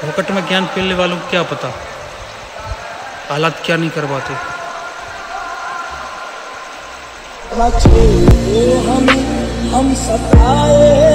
फोकट में ज्ञान पीने वालों को क्या पता? हालात क्या नहीं करवाते। हम सताए